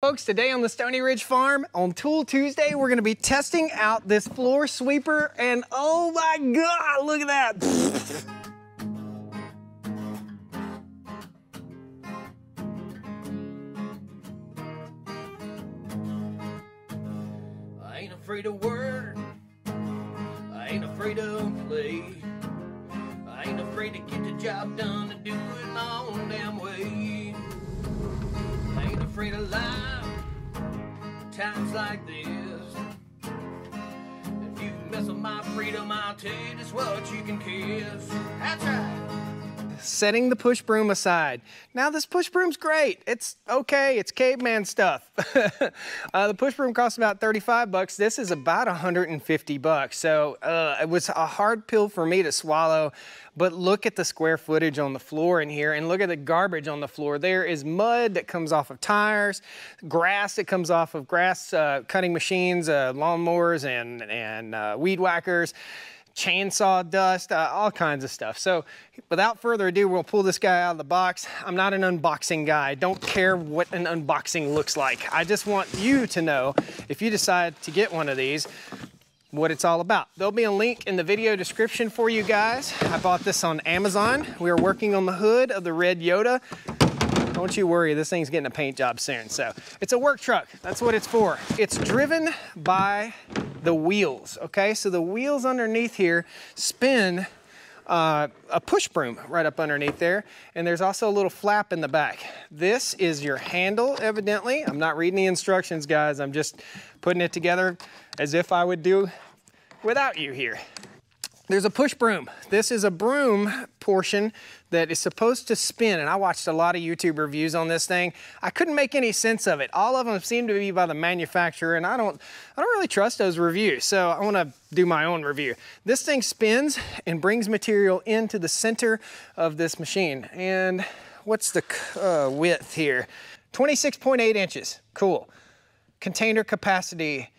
Folks, today on the Stoney Ridge Farm, on Tool Tuesday, we're gonna be testing out this floor sweeper, and oh my God, look at that. I ain't afraid of work. I ain't afraid of play. I ain't afraid to get the job done and do it my own damn way. Afraid of life. Times like this. If you mess with my freedom, I'll tell you just what you can kiss. That's right. Setting the push broom aside. Now this push broom's great. It's okay, it's caveman stuff. uh, the push broom costs about 35 bucks. This is about 150 bucks. So uh, it was a hard pill for me to swallow, but look at the square footage on the floor in here and look at the garbage on the floor. There is mud that comes off of tires, grass that comes off of grass uh, cutting machines, uh, lawnmowers and, and uh, weed whackers chainsaw dust, uh, all kinds of stuff. So without further ado, we'll pull this guy out of the box. I'm not an unboxing guy. I don't care what an unboxing looks like. I just want you to know if you decide to get one of these, what it's all about. There'll be a link in the video description for you guys. I bought this on Amazon. We are working on the hood of the red Yoda. Don't you worry, this thing's getting a paint job soon. So it's a work truck, that's what it's for. It's driven by the wheels, okay? So the wheels underneath here spin uh, a push broom right up underneath there. And there's also a little flap in the back. This is your handle, evidently. I'm not reading the instructions, guys. I'm just putting it together as if I would do without you here. There's a push broom. This is a broom portion that is supposed to spin, and I watched a lot of YouTube reviews on this thing. I couldn't make any sense of it. All of them seem to be by the manufacturer, and I don't, I don't really trust those reviews, so I wanna do my own review. This thing spins and brings material into the center of this machine. And what's the uh, width here? 26.8 inches, cool. Container capacity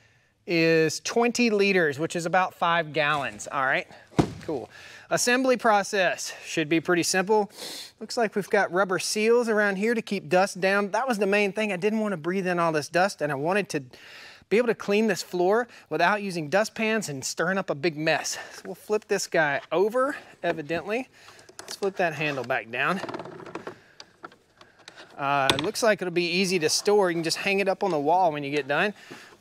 is 20 liters, which is about five gallons, all right? Cool. Assembly process should be pretty simple. Looks like we've got rubber seals around here to keep dust down. That was the main thing. I didn't want to breathe in all this dust and I wanted to be able to clean this floor without using dustpans and stirring up a big mess. So we'll flip this guy over, evidently. Let's flip that handle back down. Uh, it looks like it'll be easy to store. You can just hang it up on the wall when you get done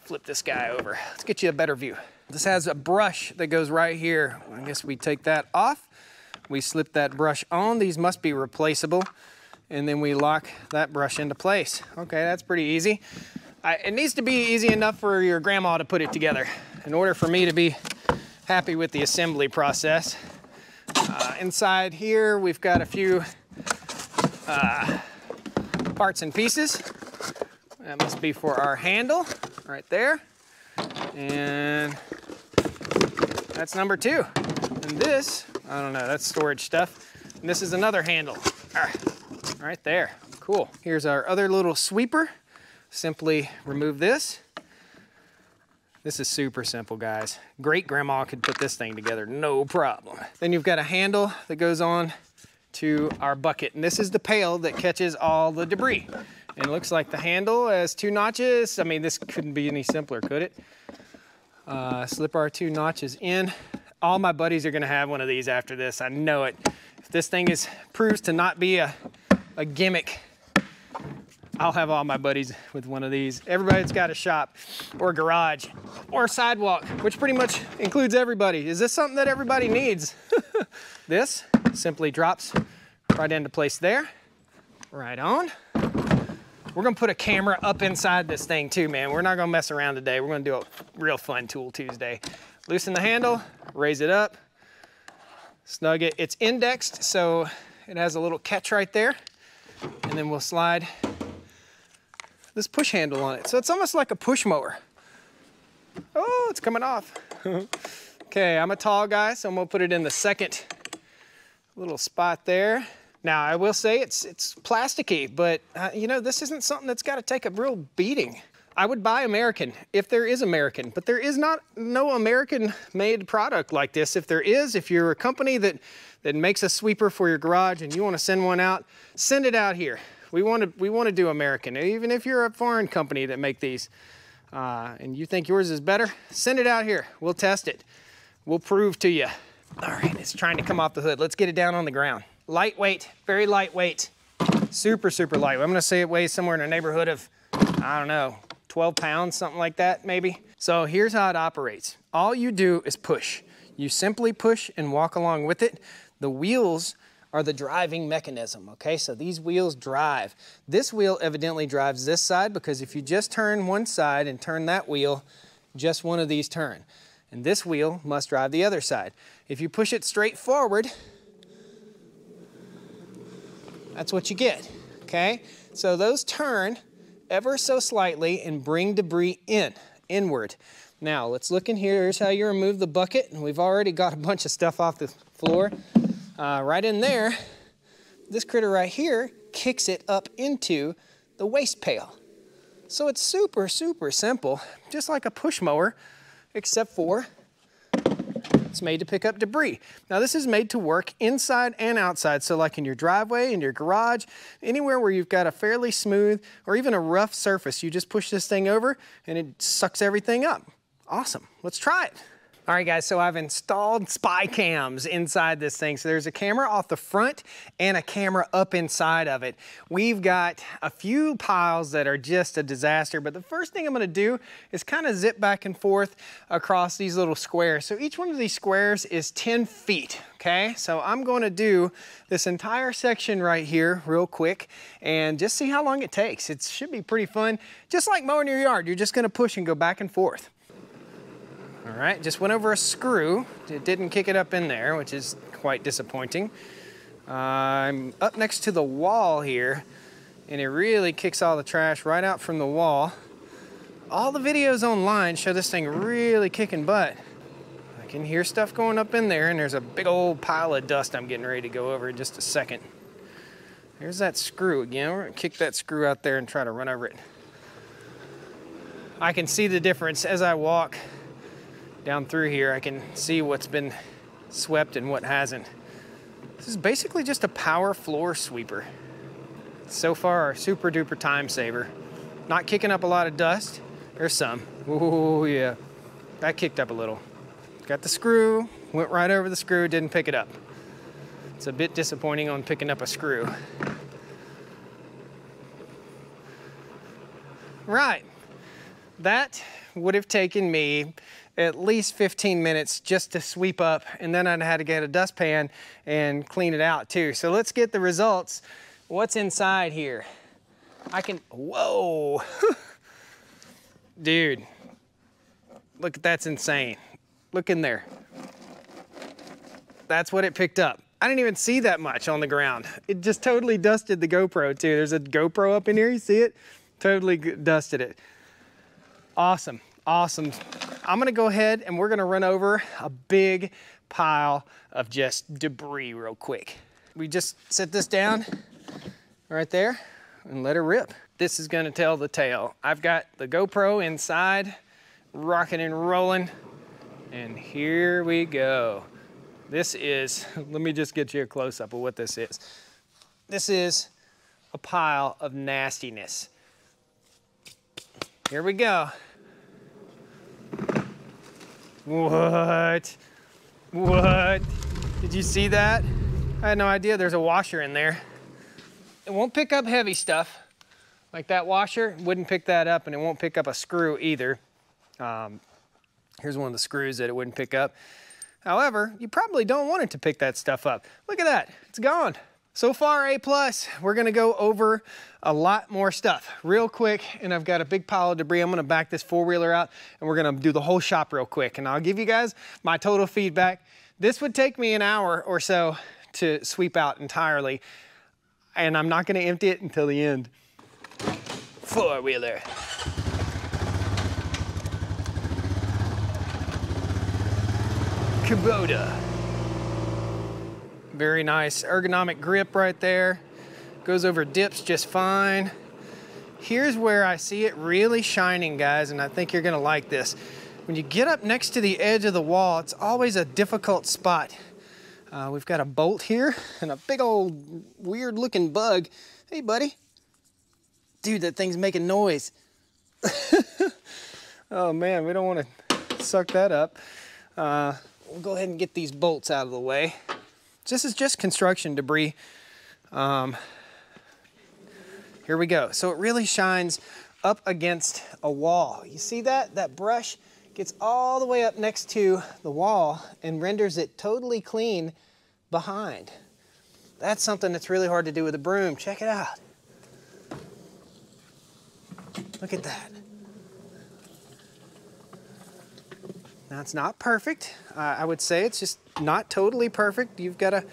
flip this guy over. Let's get you a better view. This has a brush that goes right here. I guess we take that off. We slip that brush on. These must be replaceable. And then we lock that brush into place. Okay, that's pretty easy. I, it needs to be easy enough for your grandma to put it together in order for me to be happy with the assembly process. Uh, inside here, we've got a few uh, parts and pieces. That must be for our handle right there. And that's number two. And this, I don't know, that's storage stuff. And this is another handle, ah, right there. Cool. Here's our other little sweeper. Simply remove this. This is super simple, guys. Great grandma could put this thing together, no problem. Then you've got a handle that goes on to our bucket. And this is the pail that catches all the debris. And it looks like the handle has two notches. I mean, this couldn't be any simpler, could it? Uh, slip our two notches in. All my buddies are gonna have one of these after this. I know it. If this thing is proves to not be a, a gimmick, I'll have all my buddies with one of these. Everybody's got a shop or a garage or a sidewalk, which pretty much includes everybody. Is this something that everybody needs? this simply drops right into place there. Right on. We're gonna put a camera up inside this thing too, man. We're not gonna mess around today. We're gonna do a real fun Tool Tuesday. Loosen the handle, raise it up, snug it. It's indexed, so it has a little catch right there. And then we'll slide this push handle on it. So it's almost like a push mower. Oh, it's coming off. okay, I'm a tall guy, so I'm gonna put it in the second little spot there. Now, I will say it's, it's plasticky, but uh, you know, this isn't something that's got to take a real beating. I would buy American if there is American, but there is not no American made product like this. If there is, if you're a company that, that makes a sweeper for your garage and you want to send one out, send it out here. We want to we want to do American. Even if you're a foreign company that make these, uh, and you think yours is better, send it out here. We'll test it. We'll prove to you. All right, it's trying to come off the hood. Let's get it down on the ground. Lightweight, very lightweight. Super, super lightweight. I'm gonna say it weighs somewhere in the neighborhood of, I don't know, 12 pounds, something like that, maybe. So here's how it operates. All you do is push. You simply push and walk along with it. The wheels are the driving mechanism, okay? So these wheels drive. This wheel evidently drives this side because if you just turn one side and turn that wheel, just one of these turn. And this wheel must drive the other side. If you push it straight forward, that's what you get, okay? So those turn ever so slightly and bring debris in, inward. Now, let's look in here. Here's how you remove the bucket. And we've already got a bunch of stuff off the floor. Uh, right in there, this critter right here kicks it up into the waste pail. So it's super, super simple, just like a push mower, except for it's made to pick up debris. Now this is made to work inside and outside. So like in your driveway, in your garage, anywhere where you've got a fairly smooth or even a rough surface, you just push this thing over and it sucks everything up. Awesome, let's try it. All right guys, so I've installed spy cams inside this thing. So there's a camera off the front and a camera up inside of it. We've got a few piles that are just a disaster, but the first thing I'm gonna do is kind of zip back and forth across these little squares. So each one of these squares is 10 feet, okay? So I'm gonna do this entire section right here real quick and just see how long it takes. It should be pretty fun. Just like mowing your yard, you're just gonna push and go back and forth. All right, just went over a screw. It didn't kick it up in there, which is quite disappointing. Uh, I'm up next to the wall here, and it really kicks all the trash right out from the wall. All the videos online show this thing really kicking butt. I can hear stuff going up in there, and there's a big old pile of dust I'm getting ready to go over in just a second. There's that screw again. We're gonna kick that screw out there and try to run over it. I can see the difference as I walk down through here, I can see what's been swept and what hasn't. This is basically just a power floor sweeper. So far, a super duper time saver. Not kicking up a lot of dust. There's some. Oh yeah, that kicked up a little. Got the screw, went right over the screw, didn't pick it up. It's a bit disappointing on picking up a screw. Right, that would have taken me at least 15 minutes just to sweep up and then I'd had to get a dustpan and clean it out too. So let's get the results. What's inside here? I can, whoa. Dude, look, at that's insane. Look in there. That's what it picked up. I didn't even see that much on the ground. It just totally dusted the GoPro too. There's a GoPro up in here, you see it? Totally dusted it. Awesome, awesome I'm gonna go ahead and we're gonna run over a big pile of just debris real quick. We just set this down right there and let it rip. This is gonna tell the tale. I've got the GoPro inside, rocking and rolling, and here we go. This is, let me just get you a close up of what this is. This is a pile of nastiness. Here we go. What? What? Did you see that? I had no idea there's a washer in there. It won't pick up heavy stuff. Like that washer wouldn't pick that up and it won't pick up a screw either. Um, here's one of the screws that it wouldn't pick up. However, you probably don't want it to pick that stuff up. Look at that, it's gone. So far, A+. plus. We're gonna go over a lot more stuff real quick, and I've got a big pile of debris. I'm gonna back this four-wheeler out, and we're gonna do the whole shop real quick, and I'll give you guys my total feedback. This would take me an hour or so to sweep out entirely, and I'm not gonna empty it until the end. Four-wheeler. Kubota. Very nice ergonomic grip right there. Goes over dips just fine. Here's where I see it really shining, guys, and I think you're gonna like this. When you get up next to the edge of the wall, it's always a difficult spot. Uh, we've got a bolt here and a big old weird looking bug. Hey, buddy, Dude, that thing's making noise. oh man, we don't want to suck that up. Uh, we'll go ahead and get these bolts out of the way. This is just construction debris. Um, here we go. So it really shines up against a wall. You see that? That brush gets all the way up next to the wall and renders it totally clean behind. That's something that's really hard to do with a broom. Check it out. Look at that. Now it's not perfect. Uh, I would say it's just not totally perfect. You've got to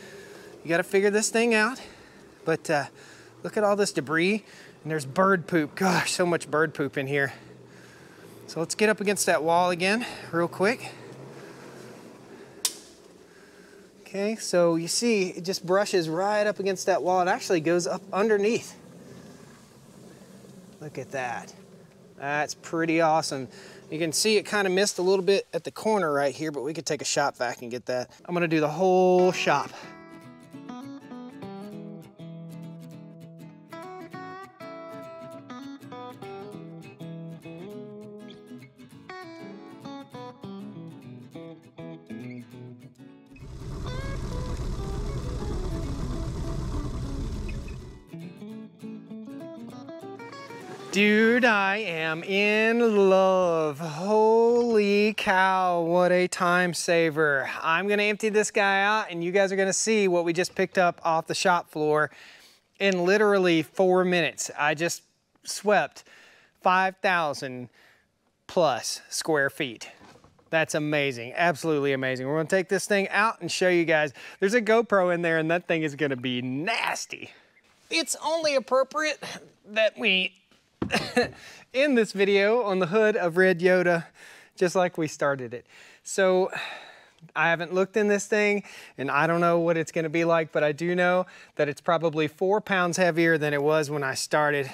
you got to figure this thing out. But uh, look at all this debris and there's bird poop. Gosh, so much bird poop in here. So let's get up against that wall again real quick. Okay, so you see it just brushes right up against that wall. It actually goes up underneath. Look at that. That's pretty awesome. You can see it kind of missed a little bit at the corner right here, but we could take a shop vac and get that. I'm gonna do the whole shop. Dude, I am in love. Holy cow, what a time saver. I'm gonna empty this guy out and you guys are gonna see what we just picked up off the shop floor in literally four minutes. I just swept 5,000 plus square feet. That's amazing, absolutely amazing. We're gonna take this thing out and show you guys. There's a GoPro in there and that thing is gonna be nasty. It's only appropriate that we in this video on the hood of Red Yoda, just like we started it. So I haven't looked in this thing and I don't know what it's gonna be like, but I do know that it's probably four pounds heavier than it was when I started.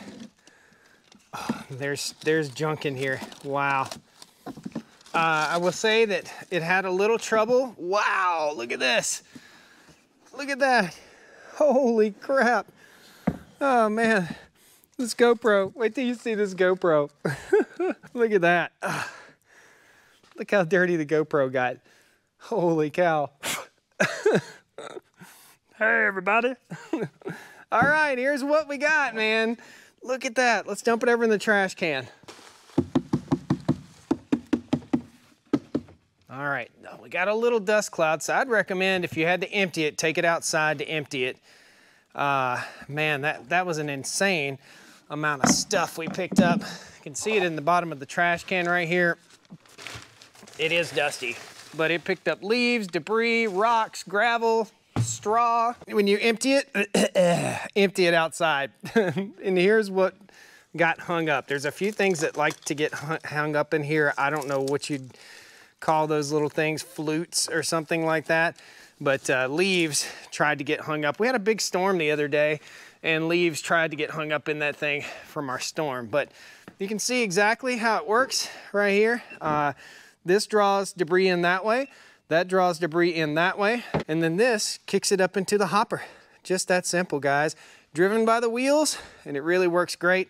Oh, there's, there's junk in here, wow. Uh, I will say that it had a little trouble. Wow, look at this. Look at that. Holy crap. Oh man. This GoPro. Wait till you see this GoPro. Look at that. Look how dirty the GoPro got. Holy cow. hey, everybody. All right, here's what we got, man. Look at that. Let's dump it over in the trash can. All right, we got a little dust cloud, so I'd recommend if you had to empty it, take it outside to empty it. Uh, man, that, that was an insane amount of stuff we picked up. You can see it in the bottom of the trash can right here. It is dusty, but it picked up leaves, debris, rocks, gravel, straw. When you empty it, empty it outside. and here's what got hung up. There's a few things that like to get hung up in here. I don't know what you'd call those little things, flutes or something like that. But uh, leaves tried to get hung up. We had a big storm the other day and leaves tried to get hung up in that thing from our storm. But you can see exactly how it works right here. Uh, this draws debris in that way, that draws debris in that way, and then this kicks it up into the hopper. Just that simple, guys. Driven by the wheels, and it really works great.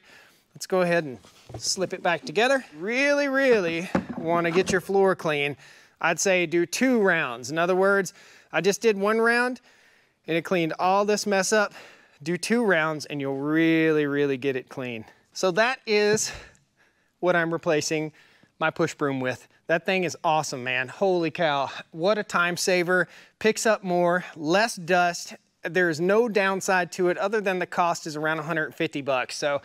Let's go ahead and slip it back together. Really, really want to get your floor clean. I'd say do two rounds. In other words, I just did one round and it cleaned all this mess up do two rounds and you'll really, really get it clean. So that is what I'm replacing my push broom with. That thing is awesome, man. Holy cow. What a time saver. Picks up more, less dust. There's no downside to it other than the cost is around 150 bucks. So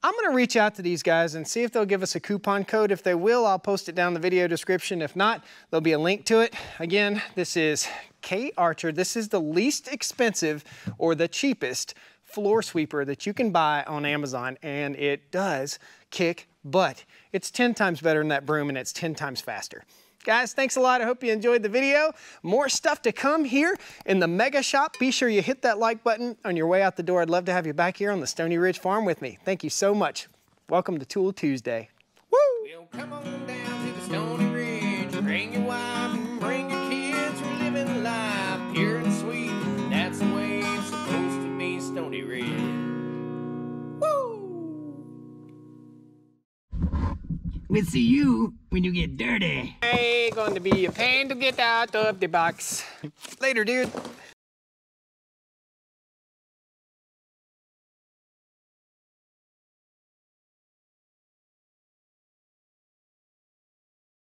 I'm gonna reach out to these guys and see if they'll give us a coupon code. If they will, I'll post it down the video description. If not, there'll be a link to it. Again, this is Kärcher. This is the least expensive or the cheapest floor sweeper that you can buy on Amazon and it does kick butt. It's 10 times better than that broom and it's 10 times faster. Guys, thanks a lot. I hope you enjoyed the video. More stuff to come here in the mega shop. Be sure you hit that like button on your way out the door. I'd love to have you back here on the Stoney Ridge Farm with me. Thank you so much. Welcome to Tool Tuesday. Woo! Well, We'll see you when you get dirty. Hey, going to be a pain to get out of the box. Later, dude.